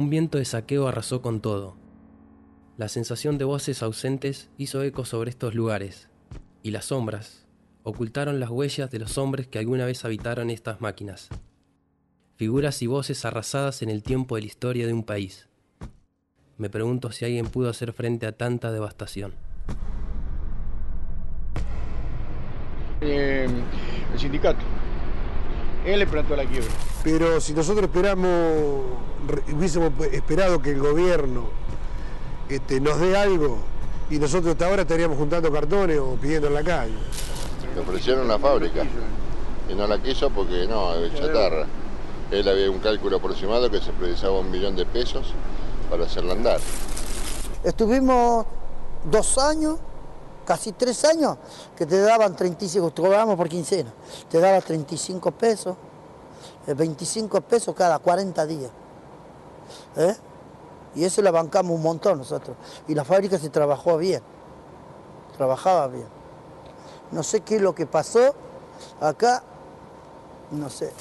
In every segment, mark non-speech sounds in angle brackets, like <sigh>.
Un viento de saqueo arrasó con todo. La sensación de voces ausentes hizo eco sobre estos lugares, y las sombras ocultaron las huellas de los hombres que alguna vez habitaron estas máquinas. Figuras y voces arrasadas en el tiempo de la historia de un país. Me pregunto si alguien pudo hacer frente a tanta devastación. Eh, el sindicato. Él le plantó la quiebra. Pero si nosotros esperamos, hubiésemos esperado que el gobierno este, nos dé algo y nosotros hasta ahora estaríamos juntando cartones o pidiendo en la calle. Le ofrecieron una fábrica y no la quiso porque no, es chatarra. Él había un cálculo aproximado que se precisaba un millón de pesos para hacerla andar. Estuvimos dos años, casi tres años, que te daban 35, cobrábamos por quincena, te daban 35 pesos, 25 eh, pesos cada 40 días. ¿eh? Y eso la bancamos un montón nosotros. Y la fábrica se trabajó bien, trabajaba bien. No sé qué es lo que pasó acá, no sé.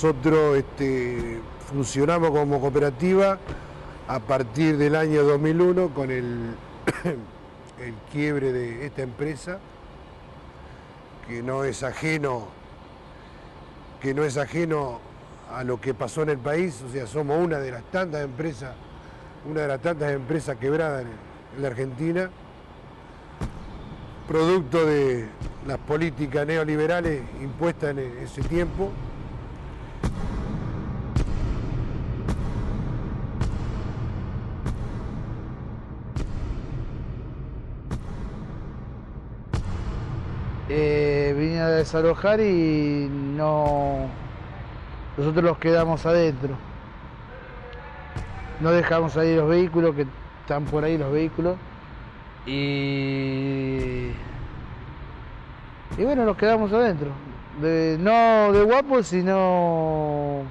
Nosotros este, funcionamos como cooperativa a partir del año 2001 con el, <coughs> el quiebre de esta empresa, que no es ajeno que no es ajeno a lo que pasó en el país, o sea, somos una de las tantas empresas, una de las tantas empresas quebradas en la Argentina, producto de las políticas neoliberales impuestas en ese tiempo. Desalojar y no. Nosotros los quedamos adentro. No dejamos ahí los vehículos, que están por ahí los vehículos. Y. Y bueno, nos quedamos adentro. no de guapos, sino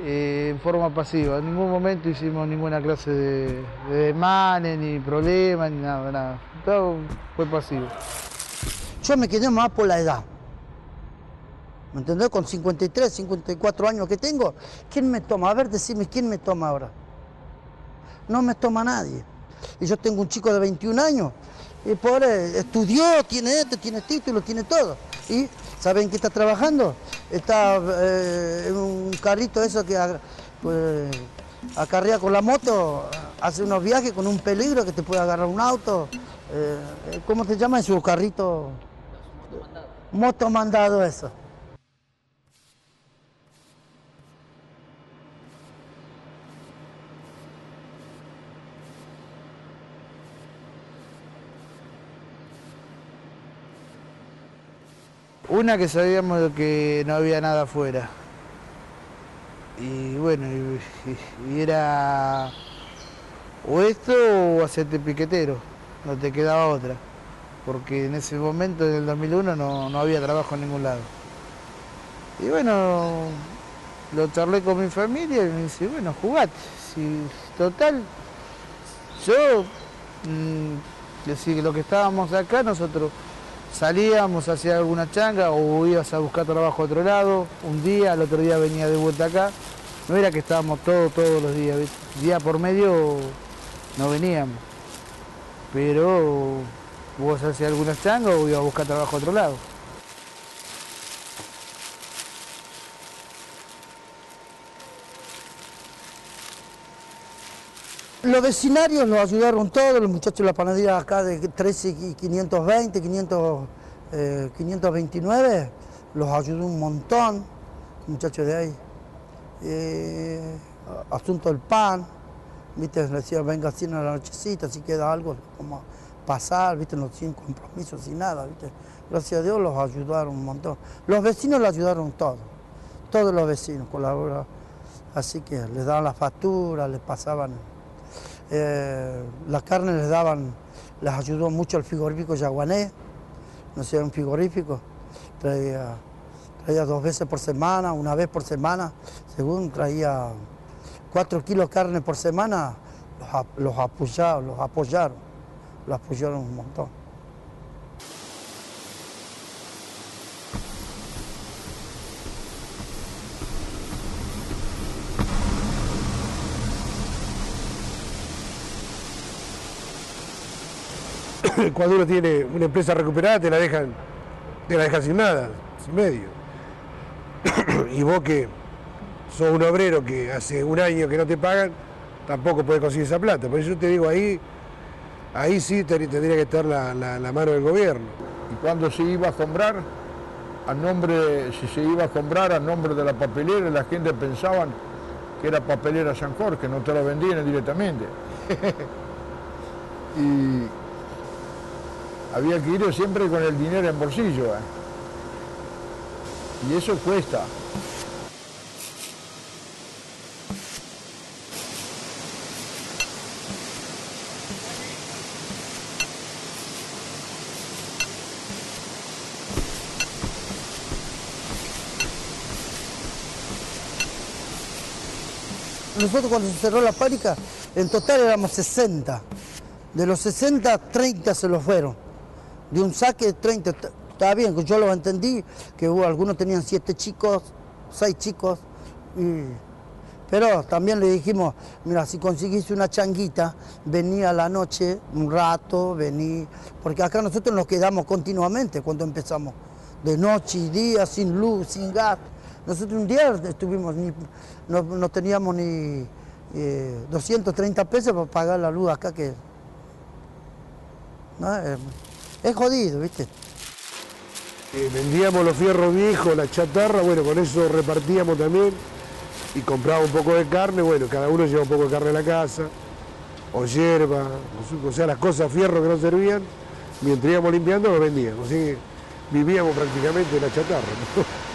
eh, en forma pasiva. En ningún momento hicimos ninguna clase de, de ni problemas, ni nada, nada. Todo fue pasivo. Yo me quedé más por la edad. ¿Me entendés? Con 53, 54 años que tengo, ¿quién me toma? A ver, decime, ¿quién me toma ahora? No me toma nadie. Y yo tengo un chico de 21 años, y pobre, estudió, tiene este, tiene título, tiene todo. ¿Y saben qué está trabajando? Está eh, en un carrito eso que pues, acarrea con la moto, hace unos viajes con un peligro que te puede agarrar un auto. Eh, ¿Cómo se llama? En su carrito moto mandado eso. Una que sabíamos que no había nada afuera. Y bueno, y, era o esto o hacerte piquetero, no te quedaba otra porque en ese momento, en el 2001, no, había trabajo en ningún lado. Y bueno, lo charlé con mi familia y me dice, bueno, jugate. Si, total, yo, mmm, decir, lo que estábamos acá, nosotros salíamos hacia alguna changa o ibas a buscar trabajo a otro lado, un día, al otro día venía de vuelta acá. No era que estábamos todos, todos los días, día por medio no veníamos. Pero vos hacías alguna changa o ibas a buscar trabajo a otro lado. Los vecinarios nos ayudaron todos, los muchachos de la panadería acá de 13 y 520, 500, 529, los ayudó un montón, muchachos de ahí. Eh, asunto del pan, viste, decía, venga así en la nochecita, si queda algo, como pasar, viste, no sin compromiso, sin nada, viste. Gracias a Dios los ayudaron un montón. Los vecinos le ayudaron todo, todos los vecinos colaboraron. Así que les daban las facturas, les pasaban, eh, la carne les daban, les ayudó mucho el frigorífico Yaguané, no sé, un frigorífico, traía, traía dos veces por semana, una vez por semana, según traía cuatro kilos de carne por semana, los apoyaron, los apoyaron, los apoyaron un montón. <coughs> Cuando uno tiene una empresa recuperada te la dejan, te la dejan sin nada, sin medio. <coughs> y vos que sos un obrero que hace un año que no te pagan, tampoco podés conseguir esa plata. Por eso yo te digo, ahí, ahí sí te- tendría que estar la, la- la mano del gobierno. Y cuando se iba a comprar, a nombre, si se iba a comprar a nombre de la papelera, la gente pensaba que era papelera San Jorge, no te lo vendían directamente. <laughs> y había que ir siempre con el dinero en bolsillo. ¿eh? Y eso cuesta. Nosotros cuando se cerró la fábrica, en total éramos 60. De los 60, 30 se los fueron. De un saque, 30. Está- Está bien, yo lo entendí, que algunos tenían siete chicos, seis chicos. y- Pero también le dijimos, mira, si conseguís una changuita, vení a la noche un rato, vení. Porque acá nosotros nos quedamos continuamente cuando empezamos. De noche y día, sin luz, sin gas. Nosotros un día estuvimos, ni- no, teníamos ni eh, 230 pesos para pagar la luz acá, que ¿no? Eh, es jodido, ¿viste? Eh, vendíamos los fierros viejos, la chatarra, bueno, con eso repartíamos también y comprábamos un poco de carne, bueno, cada uno lleva un poco de carne a la casa, o hierba, o sea, las cosas fierro que no servían, mientras íbamos limpiando lo vendíamos, así que vivíamos prácticamente la chatarra. <laughs>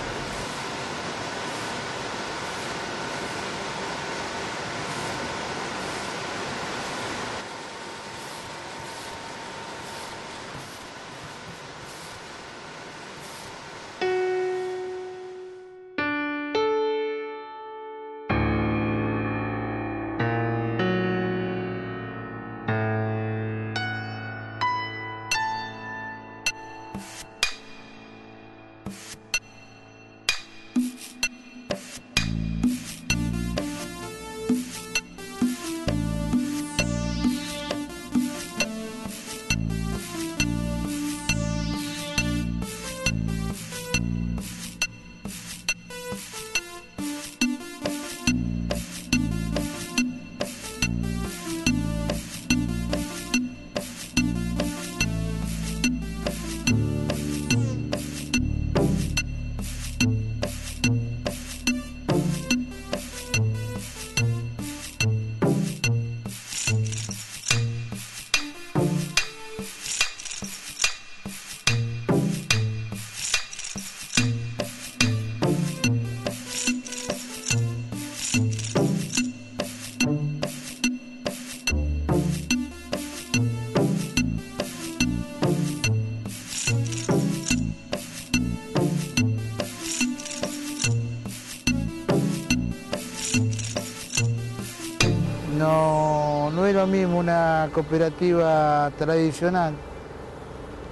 cooperativa tradicional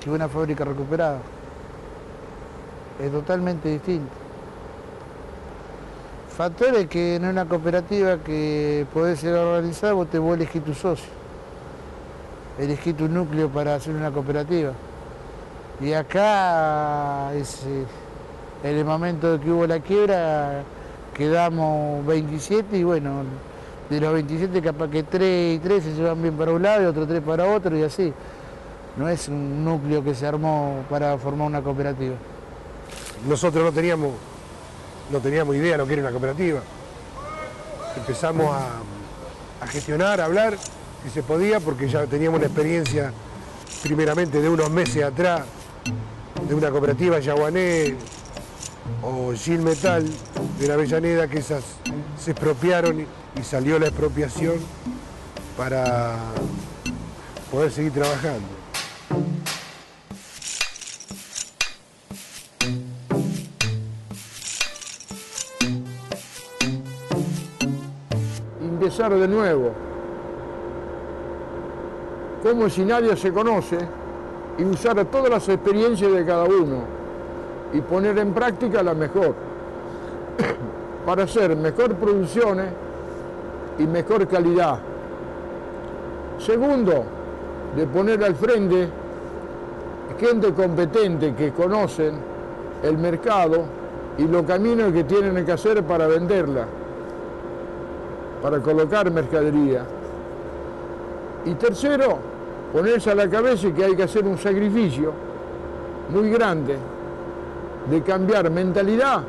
que una fábrica recuperada. Es totalmente distinto. Factores que en una cooperativa que podés ser organizada, vos te vos elegís tu socio. Elegís tu núcleo para hacer una cooperativa. Y acá, es, eh, en el momento de que hubo la quiebra, quedamos 27 y bueno, de los 27 capaz que 3 y 3 se llevan bien para un lado y otros 3 para otro y así. No es un núcleo que se armó para formar una cooperativa. Nosotros no teníamos, no teníamos idea de lo que era una cooperativa. Empezamos a, a gestionar, a hablar, si se podía, porque ya teníamos una experiencia primeramente de unos meses atrás de una cooperativa Yaguané o Gil Metal de la Avellaneda que esas se expropiaron y salió la expropiación para poder seguir trabajando. Empezar de nuevo, como si nadie se conoce, y usar todas las experiencias de cada uno y poner en práctica la mejor <coughs> para hacer mejor producciones y mejor calidad. Segundo, de poner al frente gente competente que conocen el mercado y los caminos que tienen que hacer para venderla, para colocar mercadería. Y tercero, ponerse a la cabeza que hay que hacer un sacrificio muy grande de cambiar mentalidad,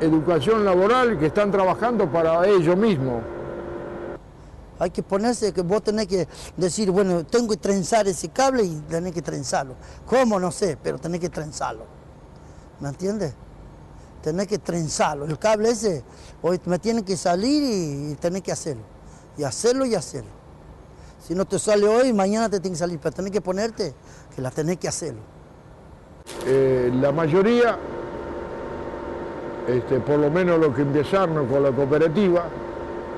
educación laboral, que están trabajando para ellos mismos. Hay que ponerse, que vos tenés que decir, bueno, tengo que trenzar ese cable y tenés que trenzarlo. ¿Cómo? No sé, pero tenés que trenzarlo. ¿Me entiendes? Tenés que trenzarlo. El cable ese, hoy me tiene que salir y tenés que hacerlo. Y hacerlo y hacerlo. Si no te sale hoy, mañana te tiene que salir, pero tenés que ponerte que la tenés que hacerlo. Eh, la mayoría, este, por lo menos los que empezaron con la cooperativa,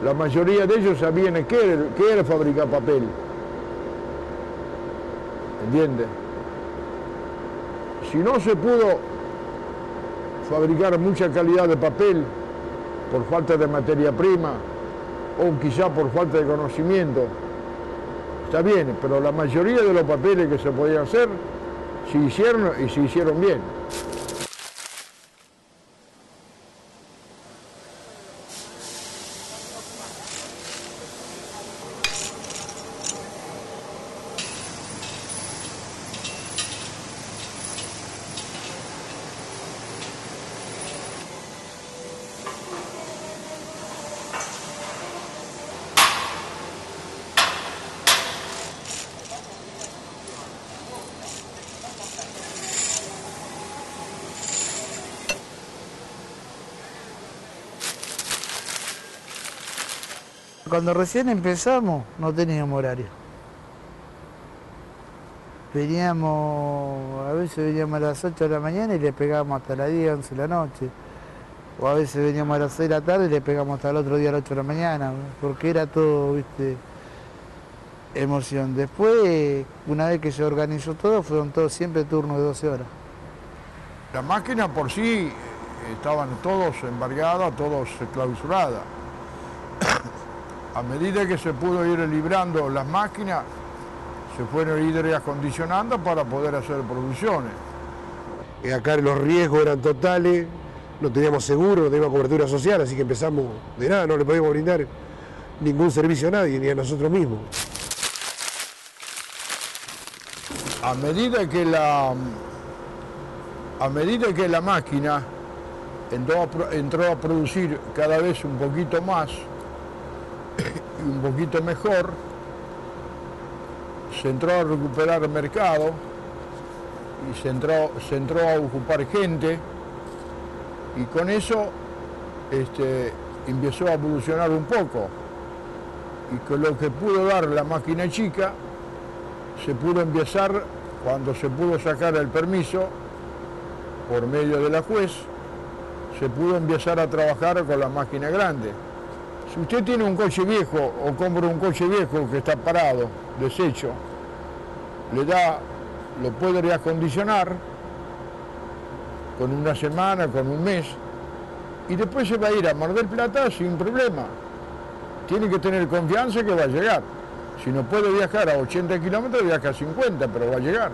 la mayoría de ellos sabían qué era, qué era fabricar papel. ¿Entiendes? Si no se pudo fabricar mucha calidad de papel por falta de materia prima o quizá por falta de conocimiento, está bien, pero la mayoría de los papeles que se podían hacer se hicieron y se hicieron bien. Cuando recién empezamos no teníamos horario. Veníamos, a veces veníamos a las 8 de la mañana y le pegábamos hasta las 10, 11 de la noche. O a veces veníamos a las 6 de la tarde y le pegamos hasta el otro día a las 8 de la mañana, porque era todo, viste, emoción. Después, una vez que se organizó todo, fueron todos siempre turnos de 12 horas. La máquina por sí estaban todos embargadas, todos clausuradas. A medida que se pudo ir librando las máquinas, se fueron ir acondicionando para poder hacer producciones. Y acá los riesgos eran totales, no teníamos seguro, no teníamos cobertura social, así que empezamos de nada, no le podíamos brindar ningún servicio a nadie, ni a nosotros mismos. A medida que la, a medida que la máquina entró a, entró a producir cada vez un poquito más, un poquito mejor, se entró a recuperar mercado y se entró, se entró a ocupar gente y con eso este, empezó a evolucionar un poco y con lo que pudo dar la máquina chica se pudo empezar cuando se pudo sacar el permiso por medio de la juez se pudo empezar a trabajar con la máquina grande. Si usted tiene un coche viejo o compra un coche viejo que está parado, deshecho, le da, lo puede reacondicionar con una semana, con un mes, y después se va a ir a Mar del Plata sin problema. Tiene que tener confianza que va a llegar. Si no puede viajar a 80 kilómetros, viaja a 50, pero va a llegar.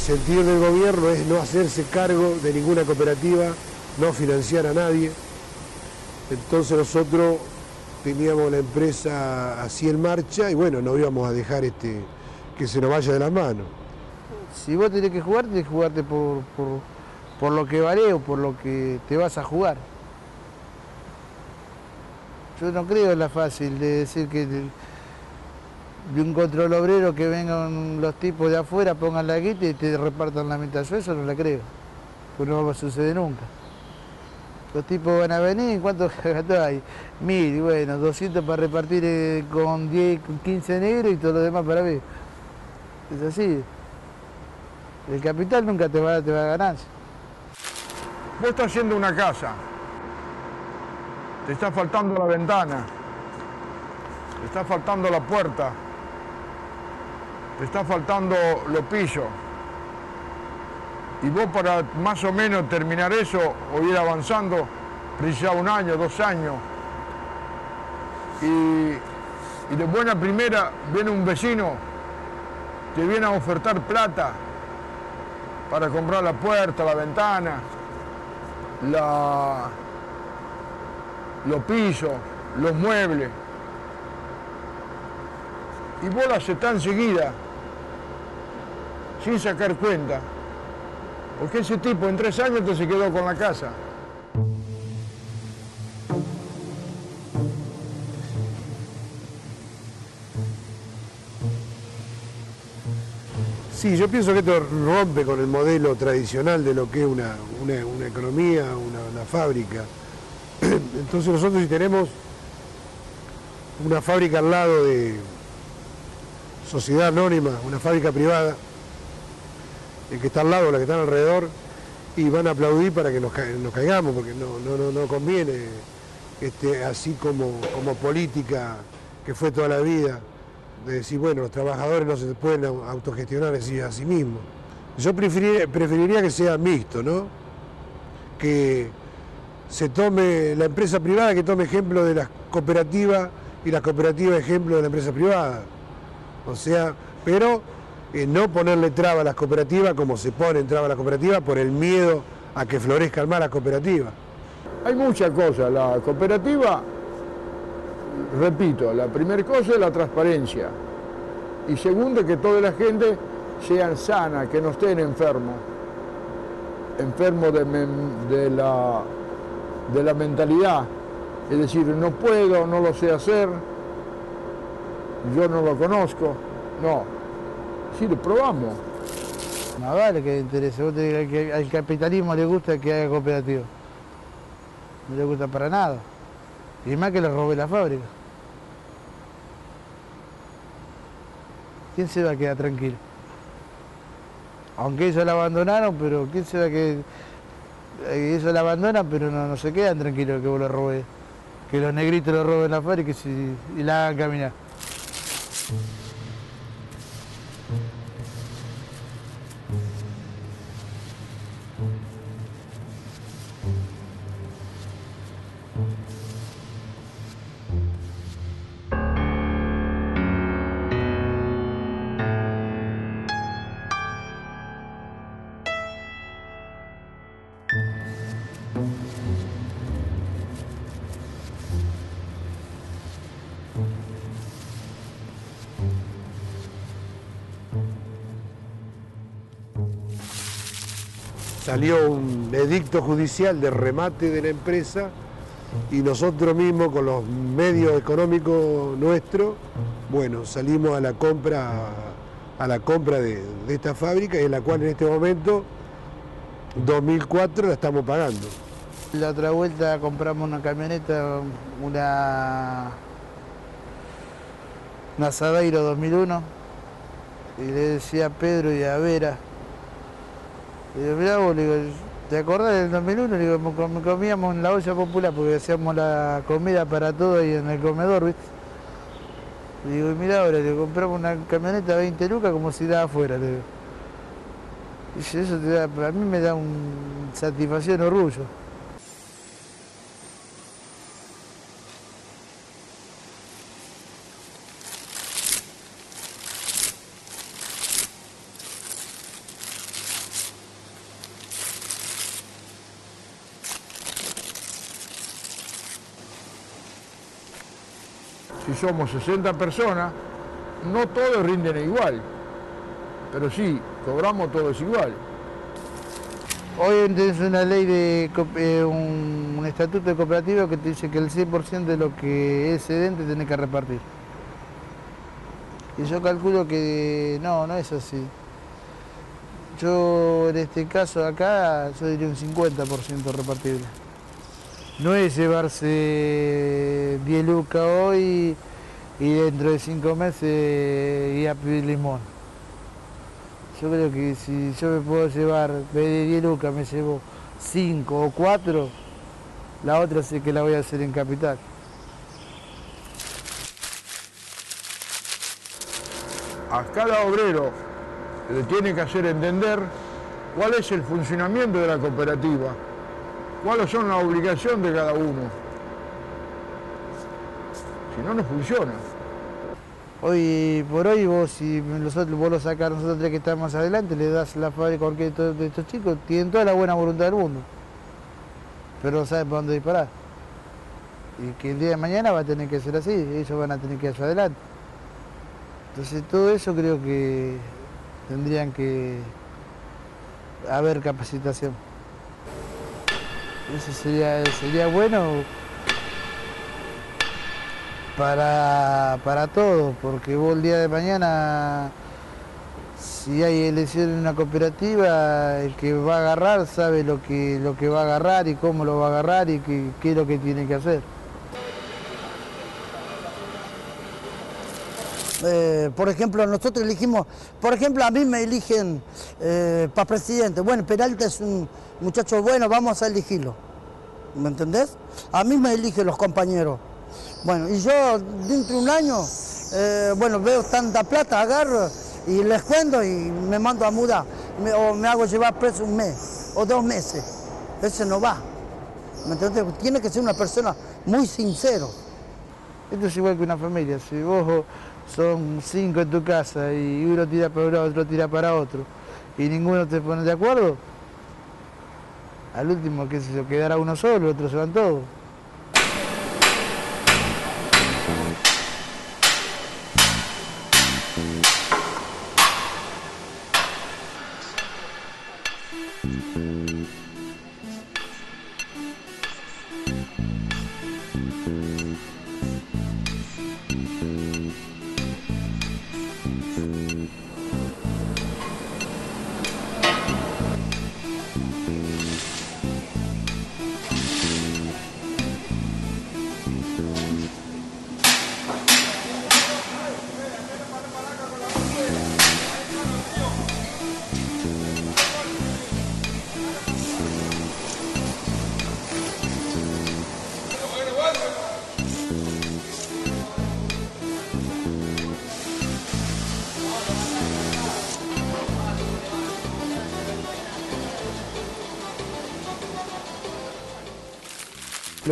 Sentido del gobierno es no hacerse cargo de ninguna cooperativa, no financiar a nadie. Entonces nosotros teníamos la empresa así en marcha y bueno, no íbamos a dejar este, que se nos vaya de las manos. Si vos tenés que jugar, tenés que jugarte por, por, lo que vale o por lo que te vas a jugar. Yo no creo en la fácil de decir que de, un control obrero que vengan los tipos de afuera, pongan la guita y te repartan la mitad. Yo eso no la creo, pues no va a suceder nunca. Los tipos van a venir, ¿cuántos <laughs> gatos hay? Mil, bueno, 200 para repartir eh, con 10, con 15 negros y todo lo demás para mí. Es así. El capital nunca te va, te va a ganar. Vos estás haciendo una casa, te está faltando la ventana, te está faltando la puerta, te está faltando los pisos. Y vos para más o menos terminar eso o ir avanzando, precisás un año, dos años. Y, y de buena primera viene un vecino, te viene a ofertar plata para comprar la puerta, la ventana, la, los pisos, los muebles. Y vos la aceptás enseguida, sin sacar cuenta. Porque ese tipo en tres años te se quedó con la casa. Sí, yo pienso que esto rompe con el modelo tradicional de lo que es una, una- economía, una, una fábrica. <clears throat> Entonces nosotros si tenemos una fábrica al lado de sociedad anónima, una fábrica privada, el que está al lado, la que están alrededor, y van a aplaudir para que nos, ca- nos caigamos, porque no, no, no, conviene este, así como, como política que fue toda la vida, de decir, bueno, los trabajadores no se pueden au- autogestionar a sí mismos. Yo preferiría, preferiría que sea mixto, ¿no? Que se tome la empresa privada, que tome ejemplo de las cooperativas y las cooperativas ejemplo de la empresa privada. O sea, pero eh, no ponerle traba a las cooperativas como se ponen traba a las cooperativas por el miedo a que florezcan más las cooperativas. Hay muchas cosas. La cooperativa, repito, la primera cosa es la transparencia. Y segundo, que toda la gente sea sana, que no estén enfermos. Enfermos de, la, de la mentalidad. Es decir, no puedo, no lo sé hacer, yo no lo conozco. No. Sí, lo probamos. No vale que le interese. Vos tenés al capitalismo le gusta que haga cooperativa. No le gusta para nada. Y más que le robe la fábrica. ¿Quién se va a quedar tranquilo? Aunque ellos la abandonaron, pero ¿quién se va a quedar? Eh, Ellos la abandonan, pero no, no se quedan tranquilos que vos lo robes. Que los negritos lo roben la fábrica y la hagan caminar. Salió un edicto judicial de remate de la empresa y nosotros mismos con los medios económicos nuestros, bueno, salimos a la compra, a la compra de, esta fábrica en la cual en este momento, 2004, la estamos pagando. La otra vuelta compramos una camioneta, una, una Sabeiro 2001, y le decía a Pedro y a Vera, le digo, mirá vos, le digo, ¿te acordás del 2001? Le digo, "Me com- comíamos en la olla popular porque hacíamos la comida para todos ahí en el comedor, ¿viste? Le digo, y mirá ahora, le compramos una camioneta 20 lucas como si daba afuera, le digo. Dice, eso te da, a mí me da un satisfacción, orgullo. Somos 60 personas, no todos rinden igual, pero sí, cobramos todos igual. Hoy tenés una ley de eh, un, estatuto de cooperativa que te dice que el 100% de lo que es excedente tiene que repartir. Y yo calculo que no, no es así. Yo en este caso acá, yo diría un 50% repartible. No es llevarse 10 lucas hoy y dentro de 5 meses ir a pedir limón. Yo creo que si yo me puedo llevar, de 10 lucas me llevo 5 o 4, la otra sé que la voy a hacer en capital. A cada obrero le tiene que hacer entender cuál es el funcionamiento de la cooperativa, cuáles son las obligaciones de cada uno. Si no, no funciona. Hoy por hoy vos si nosotros, vos lo sacás nosotros tres que estamos adelante, le das la fábrica a cualquier de estos chicos, tienen toda la buena voluntad del mundo. Pero no saben por dónde disparar. Y que el día de mañana va a tener que ser así, ellos van a tener que ir adelante. Entonces todo eso creo que tendrían que haber capacitación. Eso sería, sería bueno para, para todos, porque vos el día de mañana, si hay elección en una cooperativa, el que va a agarrar sabe lo que, lo que va a agarrar y cómo lo va a agarrar y qué, qué es lo que tiene que hacer. Eh, por ejemplo, nosotros elegimos, por ejemplo, a mí me eligen eh, para presidente. Bueno, Peralta es un muchacho bueno, vamos a elegirlo. ¿Me entendés? A mí me eligen los compañeros. Bueno, y yo dentro de un año, eh, bueno, veo tanta plata, agarro y les cuento y me mando a mudar. o me hago llevar preso un mes o dos meses. Ese no va. ¿Me? Tiene que ser una persona muy sincero. Esto es igual que una familia. Si vos son cinco en tu casa y uno tira para uno, otro tira para otro y ninguno te pone de acuerdo, al último, que se quedará uno solo, otros se van todos.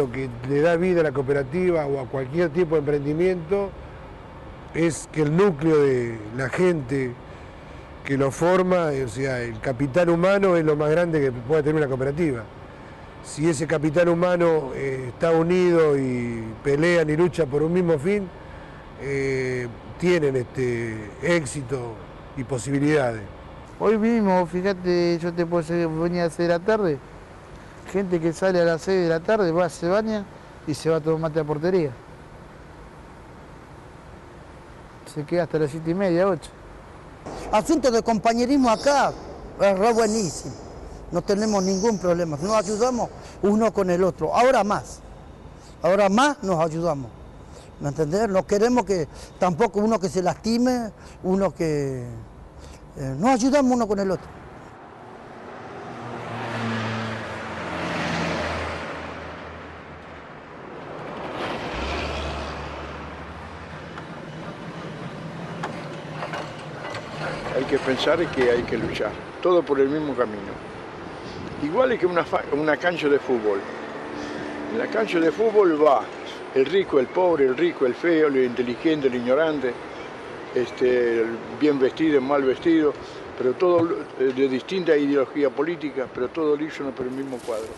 Que le da vida a la cooperativa o a cualquier tipo de emprendimiento es que el núcleo de la gente que lo forma, o sea, el capital humano es lo más grande que puede tener una cooperativa. Si ese capital humano eh, está unido y pelean y lucha por un mismo fin, eh, tienen este éxito y posibilidades. Hoy mismo, fíjate, yo te puedo venir a hacer la tarde, gente que sale a las 6 de la tarde, va, se baña y se va a tomar mate a portería. Se queda hasta las 7 y media, 8. Asunto de compañerismo acá es re buenísimo. No tenemos ningún problema. Nos ayudamos uno con el otro. Ahora más. Ahora más nos ayudamos. ¿Me entendés? No queremos que tampoco uno que se lastime, uno que... Eh, nos ayudamos uno con el otro. Pensar que hay que luchar, todo por el mismo camino. Igual que una, una cancha de fútbol. En la cancha de fútbol va el rico, el pobre, el rico, el feo, el inteligente, el ignorante, este, el bien vestido, el mal vestido, pero todo eh, de distinta ideología política, pero todo liso por el mismo cuadro.